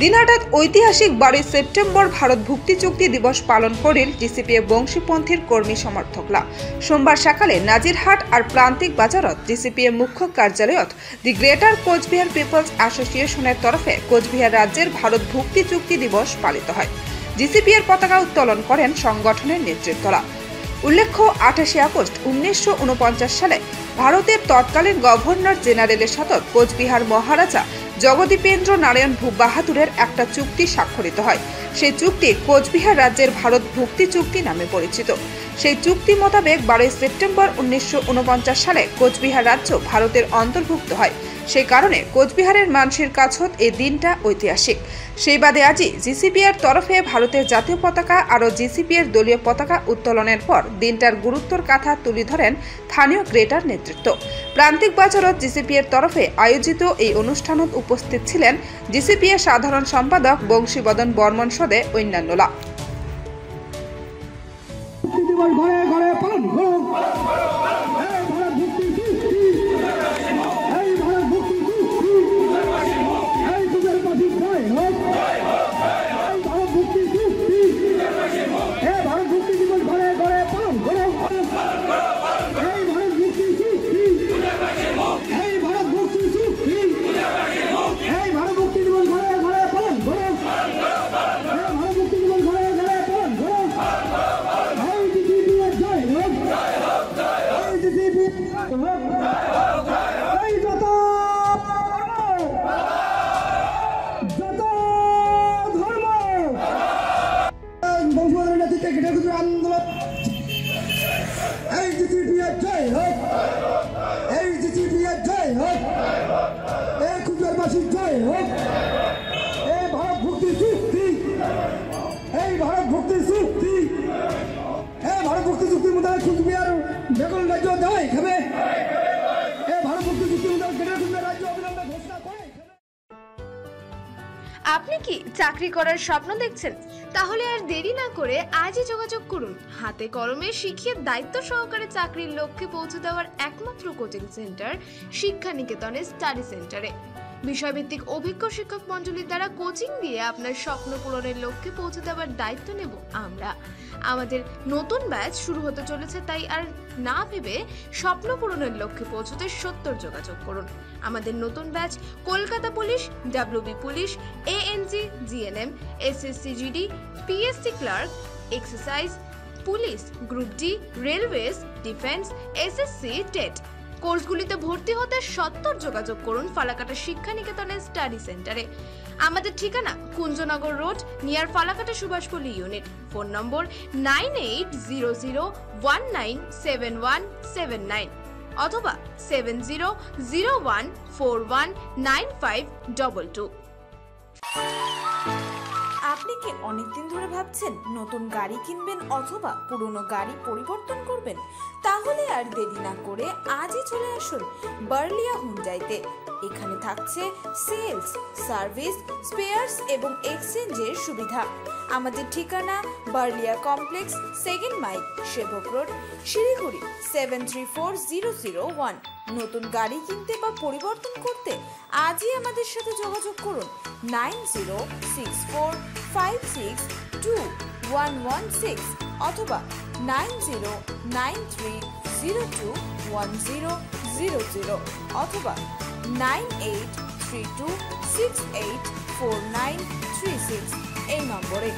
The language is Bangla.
দিনহাটাত ঐতিহাসিক বারোই সেপ্টেম্বর ভারত ভুক্তি চুক্তি দিবস পালন করিল ডিসিপিএ বংশীপন্থীর কর্মী সমর্থকলা সোমবার সকালে নাজিরহাট আর প্রান্তিক বাজারত ডিসিপিএ মুখ্য কার্যালয়ত দি গ্রেটার কোচবিহার পিপলস অ্যাসোসিয়েশনের তরফে কোচবিহার রাজ্যের ভারত ভুক্তি চুক্তি দিবস পালিত হয়। ডিসিপিএর পতাকা উত্তোলন করেন সংগঠনের নেতৃত্বরা। উল্লেখ্য, আঠাশে আগস্ট উনিশশো উনপঞ্চাশ সালে ভারতের তৎকালীন গভর্নর জেনারেলের সাথে কোচবিহার মহারাজা জগদীপেন্দ্র নারায়ণ ভূপ বাহাদুরের একটা চুক্তি স্বাক্ষরিত হয়। সেই চুক্তি কোচবিহার রাজ্যের ভারত ভুক্তি চুক্তি নামে পরিচিত। সেই চুক্তি মোতাবেক বারোই সেপ্টেম্বর উনিশশো উনপঞ্চাশ সালে কোচবিহার রাজ্য ভারতের অন্তর্ভুক্ত হয়। সেই কারণে কোচবিহারের মানুষের কাছত এই দিনটা ঐতিহাসিক। সেই বাদে আজই জিসিপিএর তরফে ভারতের জাতীয় পতাকা আরও জিসিপিএর দলীয় পতাকা উত্তোলনের পর দিনটার গুরুত্বর কথা তুলে ধরেন স্থানীয় গ্রেটার নেতৃত্ব। প্রান্তিক বাজারত জিসিপিএর তরফে আয়োজিত এই অনুষ্ঠানত উপস্থিত ছিলেন জিসিপিএ সাধারণ সম্পাদক বংশীবদন বর্মন সদে অন্যান্যরা। জয় হোক। এই জিটিপিএর জয় হোক। এই কুচবিহারবাসীর জয় হোক। এই ভারত ভুক্তি চুক্তি। এই ভারত ভুক্তি চুক্তি। এই ভারত ভুক্তি চুক্তির মধ্যে কুচবিহার বেগুন রাজ্য দেওয়াই খাবে। আপনি কি চাকরি করার স্বপ্ন দেখছেন? তাহলে আর দেরি না করে আজই যোগাযোগ করুন। হাতে কলমে শিখিয়ে দায়িত্ব সহকারে চাকরির লক্ষ্যে পৌঁছে দেওয়ার একমাত্র কোচিং সেন্টার শিক্ষা নিকেতনের স্টাডি সেন্টারে। বিষয়ভিত্তিক অভিজ্ঞ শিক্ষক মণ্ডলীর দ্বারা কোচিং দিয়ে আপনার স্বপ্ন পূরণের লক্ষ্যে পৌঁছে দেওয়ার দায়িত্ব নেব আমরা। আমাদের নতুন ব্যাচ শুরু হতে চলেছে, তাই আর না ভেবে স্বপ্ন পূরণের লক্ষ্যে পৌঁছতে সত্তর যোগাযোগ করুন। আমাদের নতুন batch Kolkata police WB police ANG GNM SSC GD PSC clerk exercise police group D railways defence SSC TET কোর্সগুলিতে ভর্তি হতে সত্তর যোগাযোগ করুন ফালাকাটা শিক্ষা নিকেতনের স্টাডি সেন্টারে। আমাদের ঠিকানা Kunjanagar road, near Falakata Subhashpally unit. Phone number nine eight zero zero one nine seven one seven nine অথবা seven zero zero one four one nine five double two. আপনি কি অনেকদিন ধরে ভাবছেন নতুন গাড়ি কিনবেন অথবা পুরনো গাড়ি পরিবর্তন করবেন? তাহলে আর দেরি না করে আজই চলে আসুন বার্লিয়া হুন্ডাইতে। এখানে থাকছে সেলস, সার্ভিস, স্পেয়ার্স এবং এক্সচেঞ্জের সুবিধা। আমাদের ঠিকানা Barlia complex, second mile, Sevoke road, Siliguri seven three four zero zero one নতুন গাড়ি কিনতে বা পরিবর্তন করতে আজই আমাদের সাথে যোগাযোগ করুন nine zero six four five six two one one six অথবা nine zero nine three zero two one zero zero zero অথবা nine eight three two six eight four nine three six এই নম্বরে